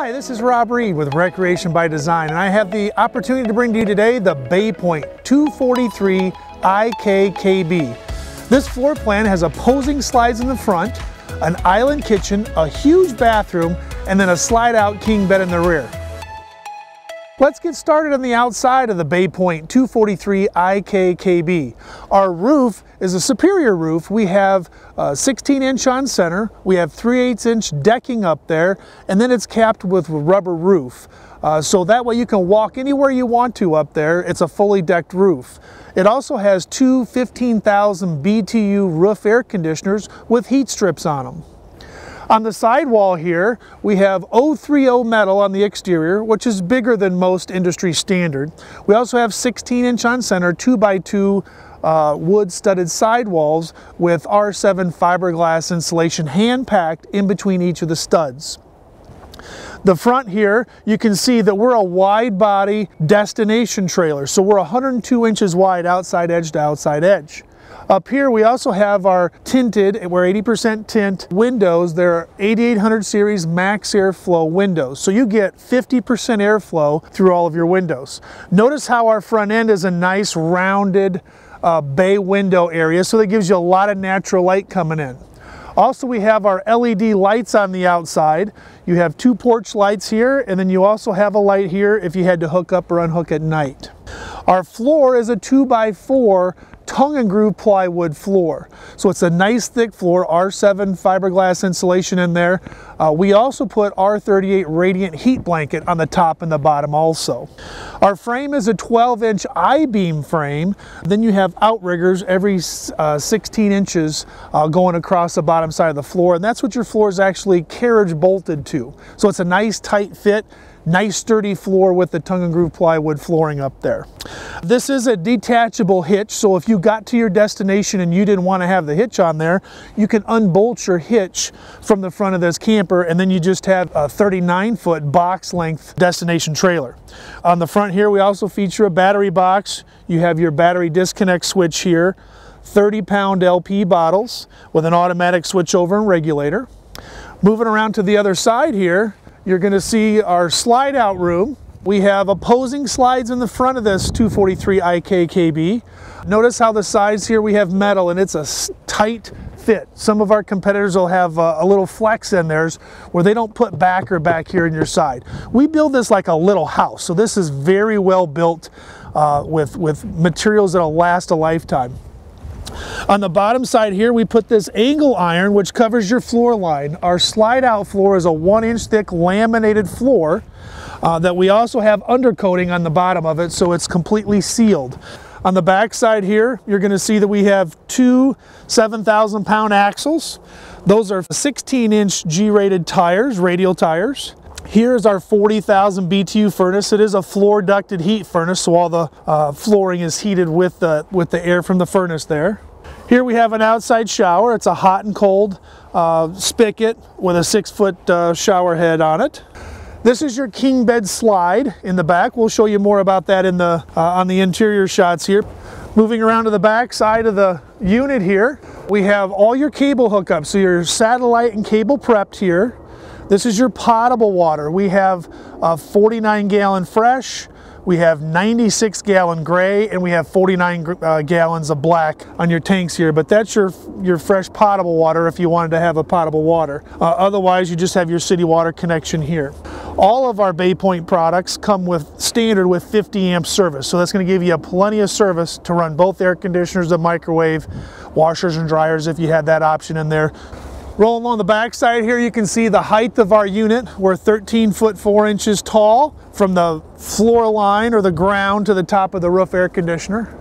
Hi, this is Rob Reid with Recreation by Design, and I have the opportunity to bring to you today the Bay Point 243 IKKB. This floor plan has opposing slides in the front, an island kitchen, a huge bathroom, and then a slide out king bed in the rear. Let's get started on the outside of the Bay Point 243 IKKB. Our roof is a superior roof. We have 16 inch on center, we have 3 8 inch decking up there, and then it's capped with rubber roof. Uh, so that way you can walk anywhere you want to up there. It's a fully decked roof. It also has two 15,000 BTU roof air conditioners with heat strips on them. On the sidewall here, we have 030 metal on the exterior, which is bigger than most industry standard. We also have 16 inch on center, 2 by 2 uh, wood studded sidewalls with R7 fiberglass insulation hand packed in between each of the studs. The front here, you can see that we're a wide body destination trailer. So we're 102 inches wide outside edge to outside edge. Up here we also have our tinted, we're 80% tint windows. They're 8800 series max airflow windows. So you get 50% airflow through all of your windows. Notice how our front end is a nice rounded uh, bay window area so that gives you a lot of natural light coming in. Also, we have our LED lights on the outside. You have two porch lights here, and then you also have a light here if you had to hook up or unhook at night. Our floor is a 2 by 4 tongue and groove plywood floor. So it's a nice thick floor, R7 fiberglass insulation in there. Uh, we also put R38 radiant heat blanket on the top and the bottom also. Our frame is a 12 inch I-beam frame. Then you have outriggers every uh, 16 inches uh, going across the bottom side of the floor. And that's what your floor is actually carriage bolted to. So it's a nice tight fit. Nice sturdy floor with the tongue and groove plywood flooring up there. This is a detachable hitch, so if you got to your destination and you didn't want to have the hitch on there, you can unbolt your hitch from the front of this camper and then you just have a 39 foot box length destination trailer. On the front here we also feature a battery box. You have your battery disconnect switch here, 30 pound LP bottles with an automatic switchover and regulator. Moving around to the other side here, you're going to see our slide out room. We have opposing slides in the front of this 243 IKKB. Notice how the sides here we have metal and it's a tight fit. Some of our competitors will have a, a, little flex in theirs where they don't put backer back here in your side. We build this like a little house. So this is very well built uh, with, with materials that'll last a lifetime. On the bottom side here, we put this angle iron, which covers your floor line. Our slide out floor is a one inch thick laminated floor uh, that we also have undercoating on the bottom of it, so it's completely sealed. On the back side here, you're gonna see that we have two 7,000 pound axles. Those are 16 inch G-rated tires, radial tires. Here's our 40,000 BTU furnace. It is a floor ducted heat furnace, so all the uh, flooring is heated with the, with the air from the furnace there. Here we have an outside shower. It's a hot and cold uh, spigot with a six foot uh, shower head on it. This is your king bed slide in the back. We'll show you more about that in the uh, on the interior shots here. Moving around to the back side of the unit here, we have all your cable hookups. So your satellite and cable prepped here. This is your potable water. We have a 49 gallon fresh, we have 96 gallon gray and we have 49 uh, gallons of black on your tanks here, but that's your, your fresh potable water if you wanted to have a potable water. Uh, otherwise, you just have your city water connection here. All of our Bay Point products come with standard with 50 amp service, so that's gonna give you plenty of service to run both air conditioners, the microwave, washers and dryers if you had that option in there. Rolling along the back side here, you can see the height of our unit. We're 13 foot 4 inches tall from the floor line or the ground to the top of the roof air conditioner.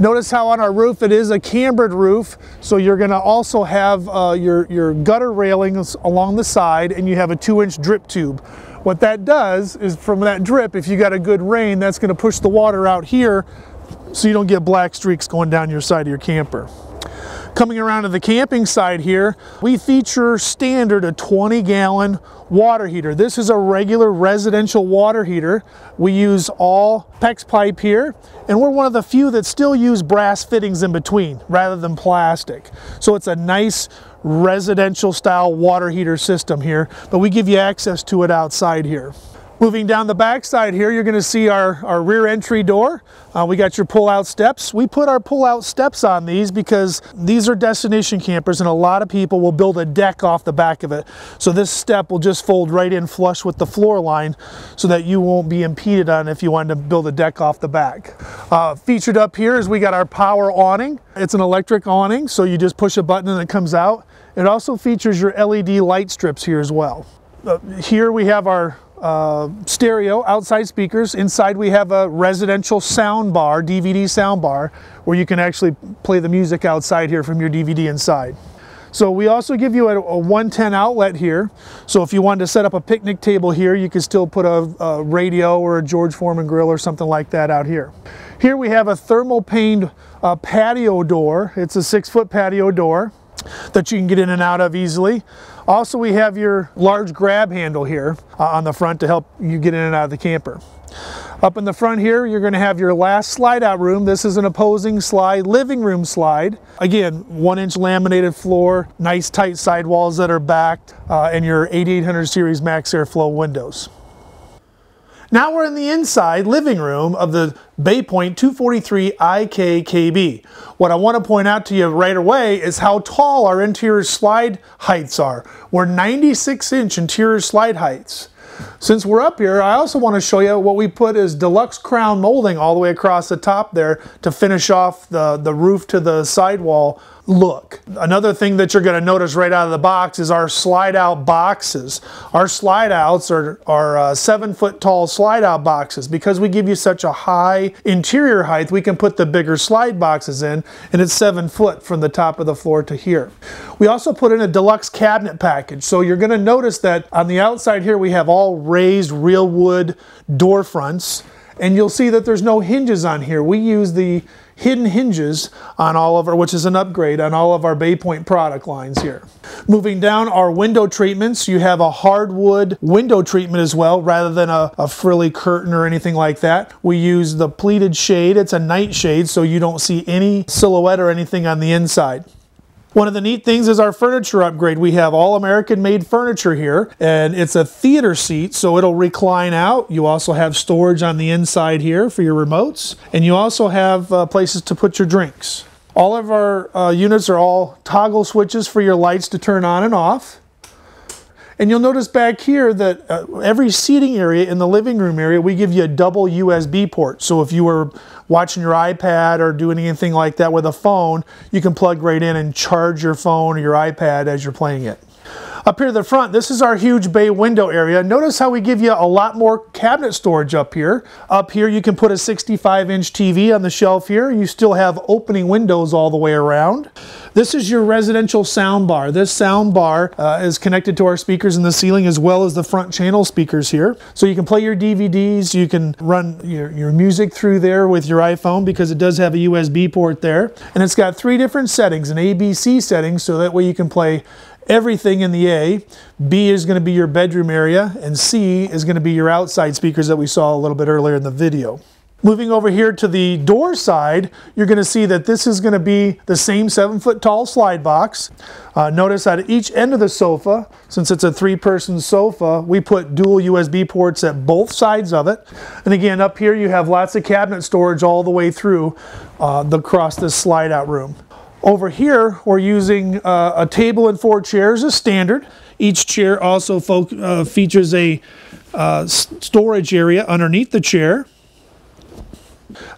Notice how on our roof it is a cambered roof, so you're going to also have uh, your, your gutter railings along the side and you have a 2 inch drip tube. What that does is from that drip, if you got a good rain, that's going to push the water out here so you don't get black streaks going down your side of your camper. Coming around to the camping side here, we feature standard a 20 gallon water heater. This is a regular residential water heater. We use all PEX pipe here, and we're one of the few that still use brass fittings in between rather than plastic. So it's a nice residential style water heater system here, but we give you access to it outside here. Moving down the back side here, you're gonna see our, our rear entry door. Uh, we got your pull-out steps. We put our pull-out steps on these because these are destination campers and a lot of people will build a deck off the back of it. So this step will just fold right in flush with the floor line so that you won't be impeded on if you wanted to build a deck off the back. Uh, featured up here is we got our power awning. It's an electric awning, so you just push a button and it comes out. It also features your LED light strips here as well. Uh, here we have our uh, stereo outside speakers. Inside we have a residential sound bar, DVD sound bar, where you can actually play the music outside here from your DVD inside. So we also give you a, a 110 outlet here. So if you wanted to set up a picnic table here, you could still put a, a radio or a George Foreman grill or something like that out here. Here we have a thermal paned uh, patio door. It's a six foot patio door that you can get in and out of easily. Also, we have your large grab handle here uh, on the front to help you get in and out of the camper. Up in the front here, you're going to have your last slide out room. This is an opposing slide, living room slide. Again, one inch laminated floor, nice tight sidewalls that are backed, uh, and your 8800 series max airflow windows. Now we're in the inside living room of the Bay Point 243 IKKB. What I want to point out to you right away is how tall our interior slide heights are. We're 96 inch interior slide heights. Since we're up here, I also want to show you what we put as deluxe crown molding all the way across the top there to finish off the, the roof to the sidewall look. Another thing that you're going to notice right out of the box is our slide out boxes. Our slide outs are, are uh, seven foot tall slide out boxes. Because we give you such a high interior height, we can put the bigger slide boxes in and it's seven foot from the top of the floor to here. We also put in a deluxe cabinet package. So you're going to notice that on the outside here we have all raised real wood door fronts and you'll see that there's no hinges on here. We use the hidden hinges on all of our, which is an upgrade on all of our Bay Point product lines here. Moving down our window treatments, you have a hardwood window treatment as well, rather than a, a frilly curtain or anything like that. We use the pleated shade. It's a night shade, so you don't see any silhouette or anything on the inside. One of the neat things is our furniture upgrade. We have all American made furniture here and it's a theater seat so it'll recline out. You also have storage on the inside here for your remotes and you also have uh, places to put your drinks. All of our uh, units are all toggle switches for your lights to turn on and off. And you'll notice back here that uh, every seating area in the living room area, we give you a double USB port. So if you were watching your iPad or doing anything like that with a phone, you can plug right in and charge your phone or your iPad as you're playing it. Up here to the front, this is our huge bay window area. Notice how we give you a lot more cabinet storage up here. Up here you can put a 65 inch TV on the shelf here. You still have opening windows all the way around. This is your residential sound bar. This sound bar uh, is connected to our speakers in the ceiling as well as the front channel speakers here. So you can play your DVDs, you can run your, your music through there with your iPhone because it does have a USB port there. And it's got three different settings, an ABC setting, so that way you can play everything in the A. B is going to be your bedroom area, and C is going to be your outside speakers that we saw a little bit earlier in the video. Moving over here to the door side, you're going to see that this is going to be the same seven foot tall slide box. Uh, notice at each end of the sofa, since it's a three person sofa, we put dual USB ports at both sides of it. And again, up here you have lots of cabinet storage all the way through uh, the, across this slide out room. Over here, we're using uh, a table and four chairs as standard. Each chair also uh, features a uh, storage area underneath the chair.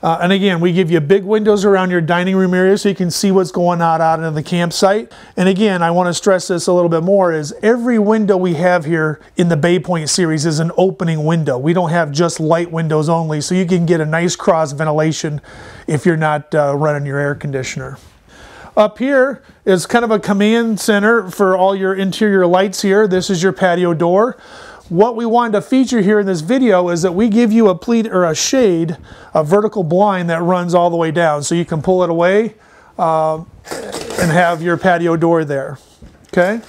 Uh, and again, we give you big windows around your dining room area so you can see what's going on out in the campsite. And again, I want to stress this a little bit more is every window we have here in the Bay Point series is an opening window. We don't have just light windows only, so you can get a nice cross ventilation if you're not uh, running your air conditioner. Up here is kind of a command center for all your interior lights here. This is your patio door. What we wanted to feature here in this video is that we give you a pleat or a shade, a vertical blind that runs all the way down. So you can pull it away. Uh, and have your patio door there. Okay.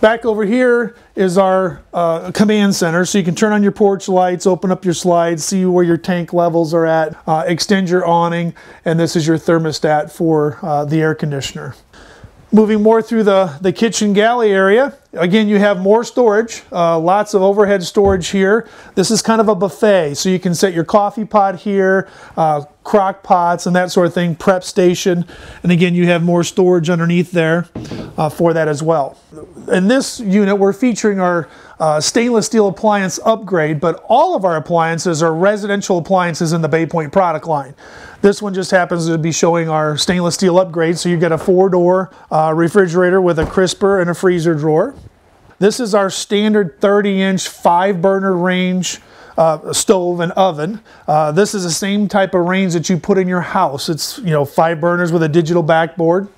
Back over here is our uh, command center, so you can turn on your porch lights, open up your slides, see where your tank levels are at, uh, extend your awning, and this is your thermostat for uh, the air conditioner. Moving more through the, the kitchen galley area, again, you have more storage, uh, lots of overhead storage here. This is kind of a buffet, so you can set your coffee pot here, uh, crock pots and that sort of thing, prep station. And again, you have more storage underneath there uh, for that as well. In this unit, we're featuring our uh, stainless steel appliance upgrade, but all of our appliances are residential appliances in the Bay Point product line. This one just happens to be showing our stainless steel upgrade. So you get a four door uh, refrigerator with a crisper and a freezer drawer. This is our standard 30 inch five burner range uh, stove and oven. Uh, this is the same type of range that you put in your house. It's, you know, five burners with a digital backboard.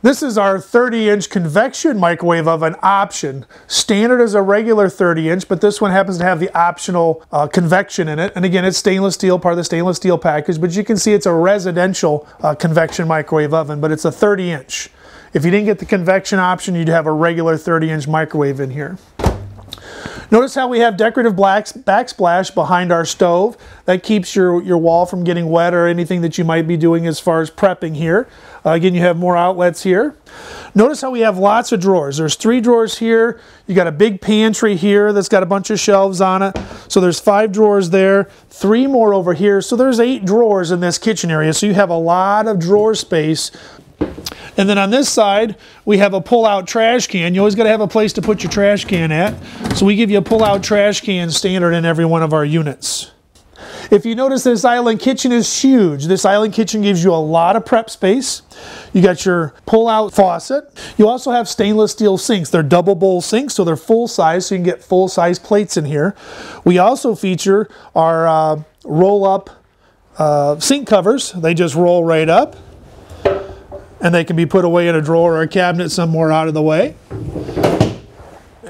This is our 30 inch convection microwave oven option. Standard is a regular 30 inch, but this one happens to have the optional uh, convection in it. And again, it's stainless steel, part of the stainless steel package, but you can see it's a residential uh, convection microwave oven, but it's a 30 inch. If you didn't get the convection option, you'd have a regular 30 inch microwave in here. Notice how we have decorative blacks, backsplash behind our stove. That keeps your, your wall from getting wet or anything that you might be doing as far as prepping here. Uh, again, you have more outlets here. Notice how we have lots of drawers. There's three drawers here. You got a big pantry here that's got a bunch of shelves on it. So there's five drawers there, three more over here. So there's eight drawers in this kitchen area. So you have a lot of drawer space and then on this side, we have a pull-out trash can. You always got to have a place to put your trash can at. So we give you a pull-out trash can standard in every one of our units. If you notice this island kitchen is huge. This island kitchen gives you a lot of prep space. You got your pull-out faucet. You also have stainless steel sinks. They're double bowl sinks, so they're full size, so you can get full size plates in here. We also feature our uh, roll-up uh, sink covers. They just roll right up and they can be put away in a drawer or a cabinet somewhere out of the way.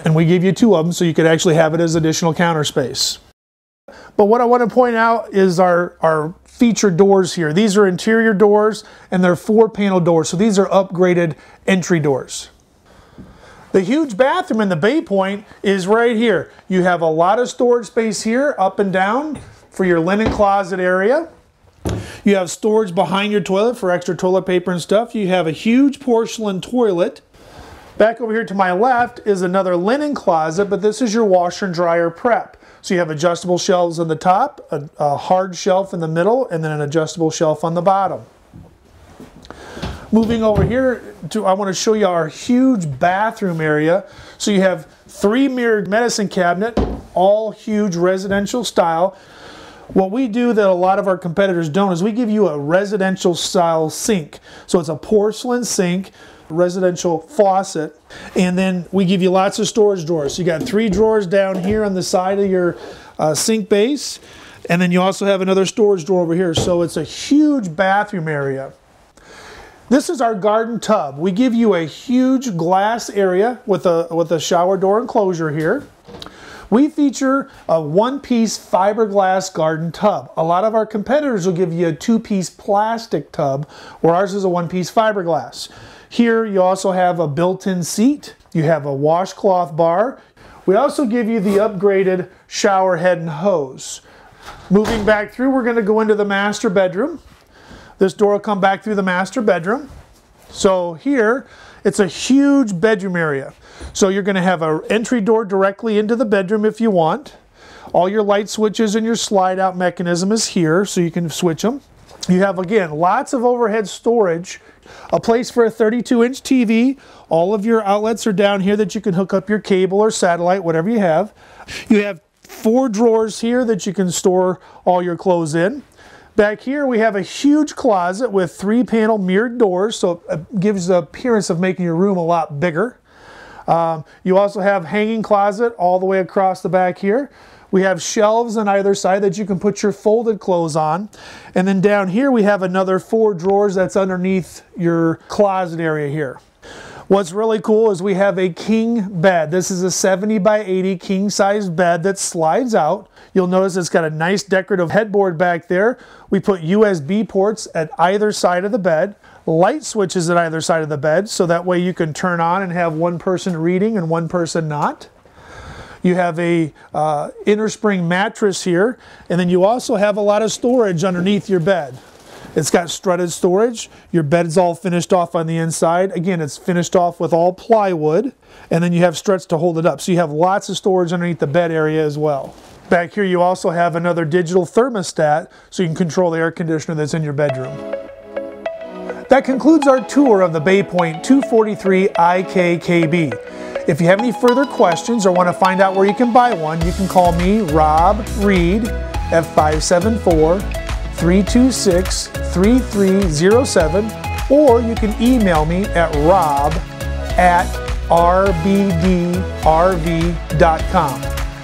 And we give you two of them so you could actually have it as additional counter space. But what I want to point out is our, our feature doors here. These are interior doors and they're four panel doors. So these are upgraded entry doors. The huge bathroom in the Bay Point is right here. You have a lot of storage space here up and down for your linen closet area. You have storage behind your toilet for extra toilet paper and stuff. You have a huge porcelain toilet. Back over here to my left is another linen closet, but this is your washer and dryer prep. So you have adjustable shelves on the top, a, a hard shelf in the middle, and then an adjustable shelf on the bottom. Moving over here, to, I want to show you our huge bathroom area. So you have three mirrored medicine cabinet, all huge residential style. What we do that a lot of our competitors don't is we give you a residential style sink. So it's a porcelain sink, residential faucet, and then we give you lots of storage drawers. So you got three drawers down here on the side of your uh, sink base, and then you also have another storage drawer over here. So it's a huge bathroom area. This is our garden tub. We give you a huge glass area with a, with a shower door enclosure here. We feature a one-piece fiberglass garden tub. A lot of our competitors will give you a two-piece plastic tub, where ours is a one-piece fiberglass. Here you also have a built-in seat. You have a washcloth bar. We also give you the upgraded shower head and hose. Moving back through, we're going to go into the master bedroom. This door will come back through the master bedroom. So here, it's a huge bedroom area. So you're going to have an entry door directly into the bedroom if you want. All your light switches and your slide out mechanism is here so you can switch them. You have, again, lots of overhead storage, a place for a 32 inch TV. All of your outlets are down here that you can hook up your cable or satellite, whatever you have. You have four drawers here that you can store all your clothes in. Back here we have a huge closet with three panel mirrored doors so it gives the appearance of making your room a lot bigger. Um, you also have hanging closet all the way across the back here. We have shelves on either side that you can put your folded clothes on. And then down here we have another four drawers that's underneath your closet area here. What's really cool is we have a king bed. This is a 70 by 80 king size bed that slides out. You'll notice it's got a nice decorative headboard back there. We put USB ports at either side of the bed. light switches at either side of the bed, so that way you can turn on and have one person reading and one person not. You have a uh, inner spring mattress here, and then you also have a lot of storage underneath your bed. It's got strutted storage. Your bed's all finished off on the inside. Again, it's finished off with all plywood, and then you have struts to hold it up. So you have lots of storage underneath the bed area as well. Back here, you also have another digital thermostat, so you can control the air conditioner that's in your bedroom. That concludes our tour of the Bay Point 243 IKKB. If you have any further questions or want to find out where you can buy one, you can call me, Rob Reid, at 574 326 3307, or you can email me at rob at rbdrv.com.